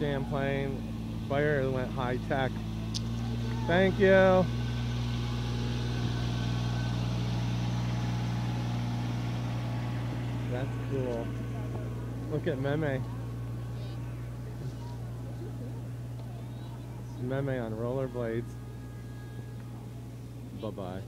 Champlain. Fire went high tech. Thank you. That's cool. Look at Meme. Meme on rollerblades. Bye bye.